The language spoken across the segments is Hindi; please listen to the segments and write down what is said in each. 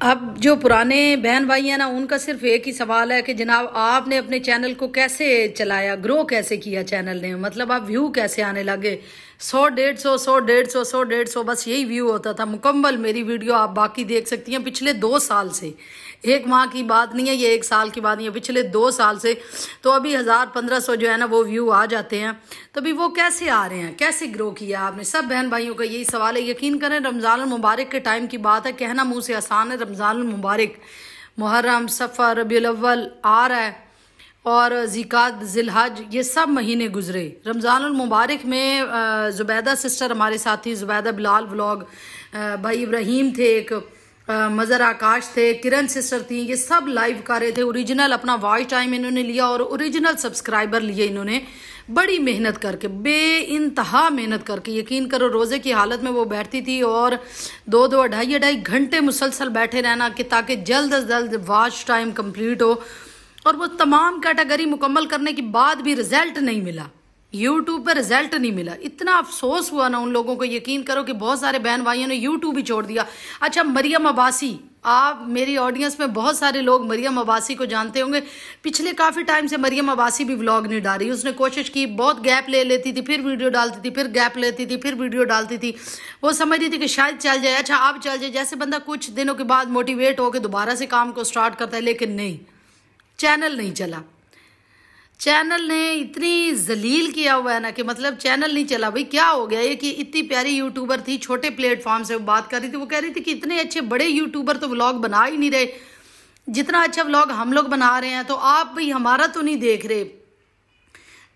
अब जो पुराने बहन भाई हैं ना, उनका सिर्फ़ एक ही सवाल है कि जनाब, आपने अपने चैनल को कैसे चलाया? ग्रो कैसे किया चैनल ने? मतलब आप व्यू कैसे आने लगे? सौ, डेढ़ सौ सौ, डेढ़ सौ सौ, डेढ़ सौ, बस यही व्यू होता था। मुकम्मल मेरी वीडियो आप बाकी देख सकती हैं पिछले दो साल से। एक माह की बात नहीं है, ये एक साल की बात नहीं है, पिछले दो साल से। तो अभी हज़ार पंद्रह सौ जो है ना, वो व्यू आ जाते हैं। तो अभी वो कैसे आ रहे हैं? कैसे ग्रो किया आपने? सब बहन भाइयों का यही सवाल है। यकीन करें रमज़ान मुबारक के टाइम की बात है। कहना मुँह से आसान है रमज़ान मुबारक। मुहर्रम, सफ़र रबी आ रहा है। और ज़िकात जिलहज, ये सब महीने गुजरे। रमज़ान मुबारक में ज़ुबैदा सिस्टर हमारे साथ थी ज़ुबैदा बिलाल व्लॉग भाई इब्राहिम थे एक मज़र आकाश थे, किरण सिस्टर थी, ये सब लाइव कर रहे थे। ओरिजिनल अपना वॉइस टाइम इन्होंने लिया और ओरिजिनल सब्सक्राइबर लिए इन्होंने। बड़ी मेहनत करके बे इंतहा मेहनत करके, यकीन करो रोज़े की हालत में वो बैठती थी और दो दो अढ़ाई अढ़ाई घंटे मुसलसल बैठे रहना कि ताकि जल्द अज जल्द वॉच टाइम कंप्लीट हो। और वो तमाम कैटेगरी मुकम्मल करने के बाद भी रिज़ल्ट नहीं मिला। यूट्यूब पर रिज़ल्ट नहीं मिला। इतना अफसोस हुआ ना उन लोगों को, यकीन करो कि बहुत सारे बहन भाइयों ने यूट्यूब ही छोड़ दिया। अच्छा मरियम अब्बासी, आप मेरी ऑडियंस में बहुत सारे लोग मरियम अब्बासी को जानते होंगे। पिछले काफ़ी टाइम से मरियम अब्बासी भी व्लॉग नहीं डाल रही। उसने कोशिश की, बहुत गैप ले लेती थी, फिर वीडियो डालती थी, फिर गैप लेती थी, फिर वीडियो डालती थी। वो समझ रही थी कि शायद चल जाए। अच्छा अब चल जाए। जैसे बंदा कुछ दिनों के बाद मोटिवेट होकर दोबारा से काम को स्टार्ट करता है, लेकिन नहीं। चैनल नहीं चला। चैनल ने इतनी जलील किया हुआ है ना कि मतलब चैनल नहीं चला। भाई, क्या हो गया? ये कि इतनी प्यारी यूट्यूबर थी, छोटे प्लेटफॉर्म से वो बात कर रही थी। वो कह रही थी कि इतने अच्छे बड़े यूट्यूबर तो व्लॉग बना ही नहीं रहे। जितना अच्छा व्लॉग हम लोग बना रहे हैं तो आप भाई हमारा तो नहीं देख रहे।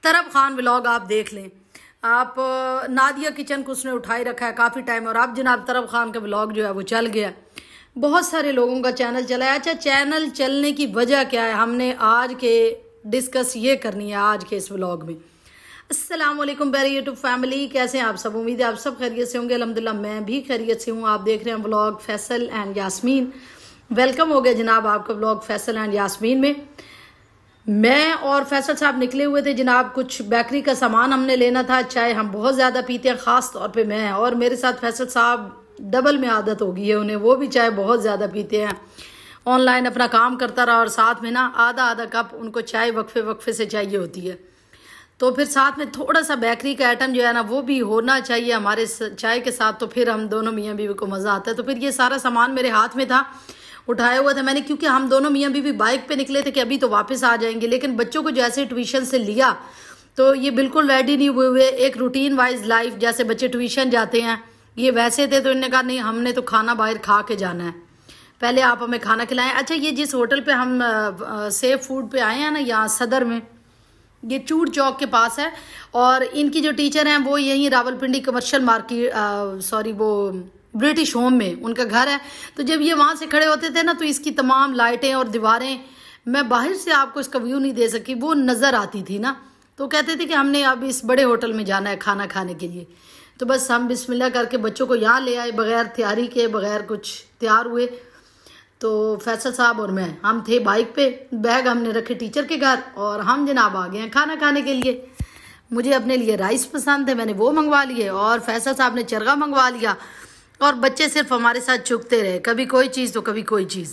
तरफ़ खान व्लॉग आप देख लें। आप, नादिया किचन को उसने उठाई रखा है काफ़ी टाइम और आप जनाब तरफ़ खान का व्लॉग जो है वो चल गया। बहुत सारे लोगों का चैनल चला है अच्छा चैनल चलने की वजह क्या है? हमने आज के डिस्कस ये करनी है आज के इस व्लॉग में। अस्सलाम वालेकुम बेरी यूट्यूब फैमिली कैसे हैं आप सब? उम्मीद है आप सब खैरियत से होंगे। अलहमदिल्ला मैं भी खैरियत से हूँ। आप देख रहे हैं vlog Faisal and Yasmeen welcome हो गया जनाब आपका व्लॉग फैसल एंड यासमीन में। मैं और फैसल साहब निकले हुए थे जनाब। कुछ बेकरी का सामान हमने लेना था। चाय हम बहुत ज़्यादा पीते हैं, ख़ास तौर पे मैं और मेरे साथ फैसल साहब डबल में आदत हो गई है उन्हें, वो भी चाय बहुत ज़्यादा पीते हैं। ऑनलाइन अपना काम करता रहा और साथ में ना आधा आधा कप उनको चाय वक्फे वक्फे से चाहिए होती है। तो फिर साथ में थोड़ा सा बेकरी का आइटम जो है ना, वो भी होना चाहिए हमारे चाय के साथ। तो फिर हम दोनों मियाँ बीवी को मज़ा आता है। तो फिर ये सारा सामान मेरे हाथ में था, उठाया हुआ था मैंने, क्योंकि हम दोनों मियाँ बीवी बाइक पे निकले थे कि अभी तो वापस आ जाएँगे। लेकिन बच्चों को जैसे ट्यूशन से लिया तो ये बिल्कुल रेडी नहीं हुए हुए। एक रूटीन वाइज लाइफ जैसे बच्चे ट्यूशन जाते हैं ये वैसे थे तो इन्होंने कहा, नहीं, हमने तो खाना बाहर खा के जाना है। पहले आप हमें खाना खिलाएँ। अच्छा ये जिस होटल पे हम सेफ़ फ़ूड पे आए हैं ना, यहाँ सदर में, ये चूड़ चौक के पास है और इनकी जो टीचर हैं, वो यहीं रावलपिंडी कमर्शियल मार्केट सॉरी वो ब्रिटिश होम में, उनका घर है। तो जब ये वहाँ से खड़े होते थे ना तो इसकी तमाम लाइटें और दीवारें, मैं बाहर से आपको इसका व्यू नहीं दे सकी, वो नज़र आती थी ना। तो कहते थे कि हमने अब इस बड़े होटल में जाना है खाना खाने के लिए। तो बस हम बिस्मिल्लाह करके बच्चों को यहाँ ले आए, बगैर तैयारी के, बगैर कुछ तैयार हुए। तो फैसल साहब और मैं, हम थे बाइक पे, बैग हमने रखे टीचर के घर और हम जनाब आ गए हैं खाना खाने के लिए। मुझे अपने लिए राइस पसंद है, मैंने वो मंगवा लिए और फैसल साहब ने चरगा मंगवा लिया और बच्चे सिर्फ़ हमारे साथ चुकते रहे, कभी कोई चीज़ तो कभी कोई चीज़।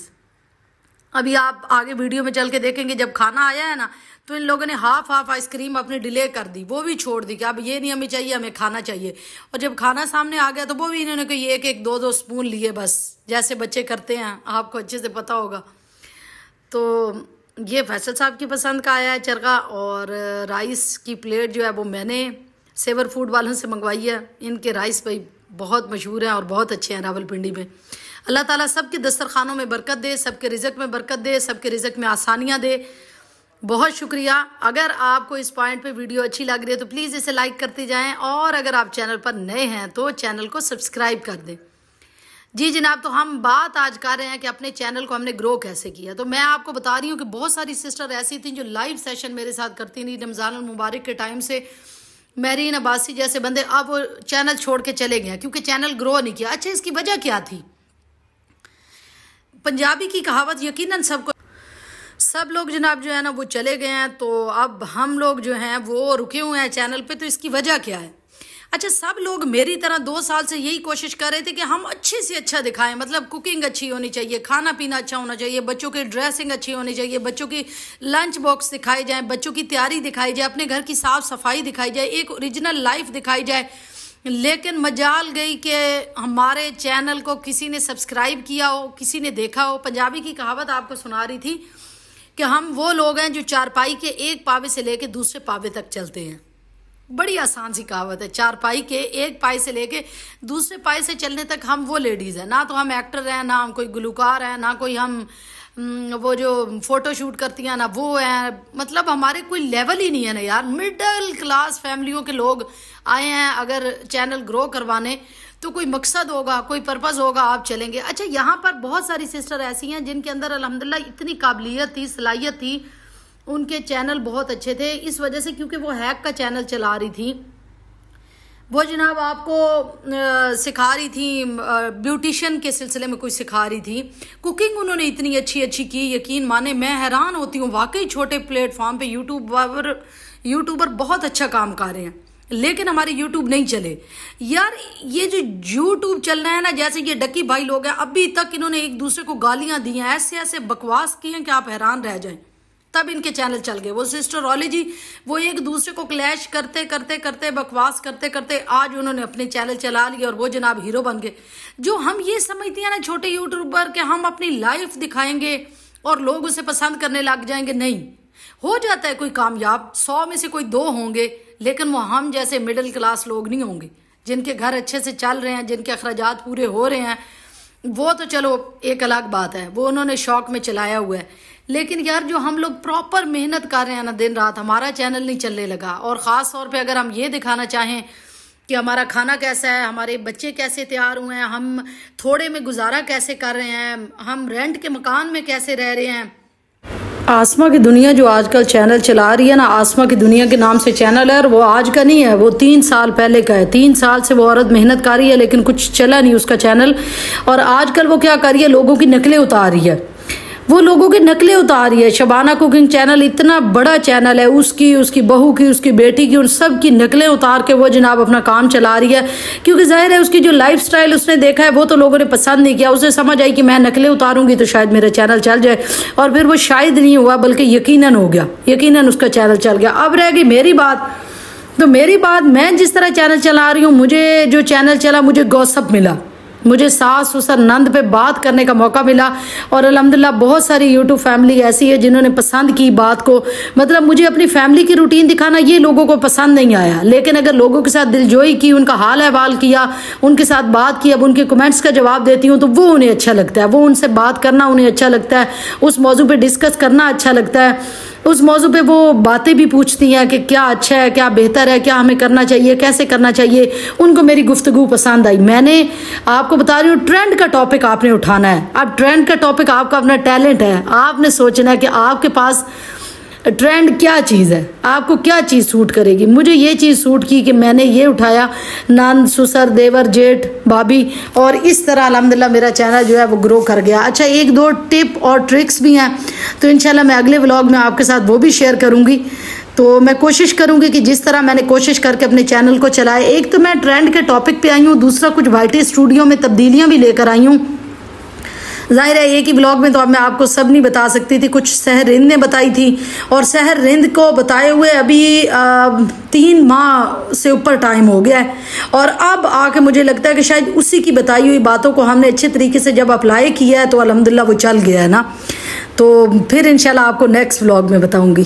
अभी आप आगे वीडियो में चल के देखेंगे, जब खाना आया है ना तो इन लोगों ने हाफ़ हाफ़ आइसक्रीम अपनी डिले कर दी, वो भी छोड़ दी कि अब ये नहीं हमें चाहिए, हमें खाना चाहिए। और जब खाना सामने आ गया तो वो भी इन्होंने कोई एक एक, दो दो स्पून लिए बस, जैसे बच्चे करते हैं, आपको अच्छे से पता होगा। तो ये फैसल साहब की पसंद का आया है चरगा और राइस की प्लेट जो है वो मैंने सेवर फ़ूड वालों से मंगवाई है। इनके राइस भाई बहुत मशहूर हैं और बहुत अच्छे हैं रावलपिंडी में। अल्लाह ताला सबके दस्तरखानों में बरकत दे, सबके रिजक में बरकत दे, सबके रिजक में आसानियाँ दे। बहुत शुक्रिया। अगर आपको इस पॉइंट पे वीडियो अच्छी लग रही है तो प्लीज़ इसे लाइक करते जाएँ और अगर आप चैनल पर नए हैं तो चैनल को सब्सक्राइब कर दें। जी जनाब तो हम बात आज कर रहे हैं कि अपने चैनल को हमने ग्रो कैसे किया। तो मैं आपको बता रही हूँ कि बहुत सारी सिस्टर ऐसी थी जो लाइव सेशन मेरे साथ करती थी, रमज़ान मुबारक के टाइम से। मेरीन अब्बासी जैसे बंदे अब वो चैनल छोड़ के चले गए क्योंकि चैनल ग्रो नहीं किया। अच्छा इसकी वजह क्या थी? पंजाबी की कहावत यकीनन सबको सब लोग जनाब जो है ना, वो चले गए हैं तो अब हम लोग जो हैं, वो रुके हुए हैं चैनल पे तो इसकी वजह क्या है? अच्छा सब लोग मेरी तरह दो साल से यही कोशिश कर रहे थे कि हम अच्छे से अच्छा दिखाएँ मतलब कुकिंग अच्छी होनी चाहिए, खाना पीना अच्छा होना चाहिए, बच्चों की ड्रेसिंग अच्छी होनी चाहिए, बच्चों की लंच बॉक्स दिखाई जाए, बच्चों की तैयारी दिखाई जाए, अपने घर की साफ़ सफ़ाई दिखाई जाए, एक ओरिजिनल लाइफ दिखाई जाए। लेकिन मजाल गई कि हमारे चैनल को किसी ने सब्सक्राइब किया हो, किसी ने देखा हो, पंजाबी की कहावत आपको सुना रही थी कि हम वो लोग हैं जो चारपाई के एक पावे से लेके दूसरे पावे तक चलते हैं। बड़ी आसान सी कहावत है, चारपाई के एक पाए से लेके दूसरे पाए से चलने तक हम वो लेडीज़ हैं। ना तो हम एक्टर हैं, ना हम कोई गुलकार हैं, ना कोई हम वो जो फ़ोटो शूट करती हैं ना, वो हैं मतलब हमारे कोई लेवल ही नहीं है ना यार। मिडिल क्लास फैमिलियों के लोग आए हैं, अगर चैनल ग्रो करवाने तो कोई मकसद होगा, कोई पर्पज होगा, आप चलेंगे। अच्छा यहाँ पर बहुत सारी सिस्टर ऐसी हैं, जिनके अंदर अलहमदिल्ला इतनी काबिलियत थी, सलाहियत थी, उनके चैनल बहुत अच्छे थे, इस वजह से क्योंकि वो हैक का चैनल चला रही थी। वो जनाब आपको सिखा रही थी ब्यूटिशियन के सिलसिले में कुछ सिखा रही थी। कुकिंग उन्होंने इतनी अच्छी अच्छी की, यकीन माने मैं हैरान होती हूँ। वाकई छोटे प्लेटफॉर्म पे यूट्यूबर यूट्यूबर बहुत अच्छा काम कर रहे हैं, लेकिन हमारे यूट्यूब नहीं चले। यार, ये जो यूट्यूब चल रहा है ना, जैसे ये डकी भाई लोग हैं, अभी तक इन्होंने एक दूसरे को गालियाँ दी हैं ऐसे ऐसे बकवास किए हैं कि आप हैरान रह जाएँ। तब इनके चैनल चल गए। वो सिस्टरोलॉजी वो एक दूसरे को क्लैश करते करते करते, बकवास करते करते आज उन्होंने अपने चैनल चला लिए और वो जनाब हीरो बन गए। जो हम ये समझते हैं ना छोटे यूट्यूबर के हम अपनी लाइफ दिखाएँगे और लोग उसे पसंद करने लग जाएँगे। नहीं। हो जाता है कोई कामयाब, सौ में से कोई दो होंगे, लेकिन वो हम जैसे मिडिल क्लास लोग नहीं होंगे। जिनके घर अच्छे से चल रहे हैं, जिनके अखराज पूरे हो रहे हैं, वो तो चलो एक अलग बात है। वो उन्होंने शौक में चलाया हुआ है। लेकिन यार जो हम लोग प्रॉपर मेहनत कर रहे हैं ना, दिन रात हमारा चैनल नहीं चलने लगा। और ख़ास तौर पे अगर हम ये दिखाना चाहें कि हमारा खाना कैसा है, हमारे बच्चे कैसे तैयार हुए हैं, हम थोड़े में गुजारा कैसे कर रहे हैं, हम रेंट के मकान में कैसे रह रहे हैं। आसमा की दुनिया जो आजकल चैनल चला रही है ना, आसमा की दुनिया के नाम से चैनल है और वो आज का नहीं है, वो तीन साल पहले का है। तीन साल से वो औरत मेहनत कर रही है, लेकिन कुछ चला नहीं उसका चैनल और आजकल वो क्या कर रही है, लोगों की नकलें उतार रही है। वो लोगों की नकलें उतार रही है। शबाना कुकिंग चैनल इतना बड़ा चैनल है, उसकी उसकी बहू की, उसकी बेटी की, उन सब की नकलें उतार के वो जनाब अपना काम चला रही है। क्योंकि ज़ाहिर है उसकी जो लाइफ उसने देखा है, वो तो लोगों ने पसंद नहीं किया। उसे समझ आई कि मैं नकलें उतारूँगी तो शायद मेरा चैनल चल जाए। और फिर वो शायद नहीं हुआ, बल्कि यकीन हो गया। यकीन उसका चैनल चल गया। अब रह गई मेरी बात। तो मेरी बात, मैं जिस तरह चैनल चला रही हूँ, मुझे जो चैनल चला, मुझे गौसप मिला। मुझे सास ससुर नंद पे बात करने का मौका मिला और अलहमदिल्ला बहुत सारी यूट्यूब फैमिली ऐसी है जिन्होंने पसंद की बात को। मतलब मुझे अपनी फैमिली की रूटीन दिखाना ये लोगों को पसंद नहीं आया। लेकिन अगर लोगों के साथ दिलजोई की, उनका हाल अहवाल किया, उनके साथ बात की, अब उनके कमेंट्स का जवाब देती हूँ तो वो उन्हें अच्छा लगता है। वो उनसे बात करना उन्हें अच्छा लगता है। उस मौजू पर डिस्कस करना अच्छा लगता है। उस मौजू पे वो बातें भी पूछती हैं कि क्या अच्छा है, क्या बेहतर है, क्या हमें करना चाहिए, कैसे करना चाहिए, उनको मेरी गुफ्तगु पसंद आई। मैंने आपको बता रही हूँ ट्रेंड का टॉपिक आपने उठाना है। अब ट्रेंड का टॉपिक आपका अपना टैलेंट है। आपने सोचना है कि आपके पास ट्रेंड क्या चीज़ है? आपको क्या चीज़ सूट करेगी? मुझे ये चीज़ सूट की कि मैंने ये उठाया नंद सुसर, देवर, जेठ, भाभी और इस तरह अलहमदिल्ला मेरा चैनल जो है वो ग्रो कर गया। अच्छा एक दो टिप और ट्रिक्स भी हैं तो इनशाला मैं अगले व्लॉग में आपके साथ वो भी शेयर करूँगी। तो मैं कोशिश करूँगी कि जिस तरह मैंने कोशिश करके अपने चैनल को चलाए एक तो मैं ट्रेंड के टॉपिक पे आई हूँ, दूसरा कुछ वाइटी स्टूडियो में तब्दीलियाँ भी लेकर आई हूँ। ज़ाहिर है एक ही ब्लॉग में तो अब मैं आपको सब नहीं बता सकती थी कुछ शहर रिंद ने बताई थी। और शहर रिंद को बताए हुए अभी आ, तीन माह से ऊपर टाइम हो गया है। और अब आके मुझे लगता है कि शायद उसी की बताई हुई बातों को हमने अच्छे तरीके से जब अप्लाई किया है तो अलहमदिल्ला वो चल गया है ना। तो फिर इनशाला आपको नेक्स्ट ब्लॉग में बताऊँगी।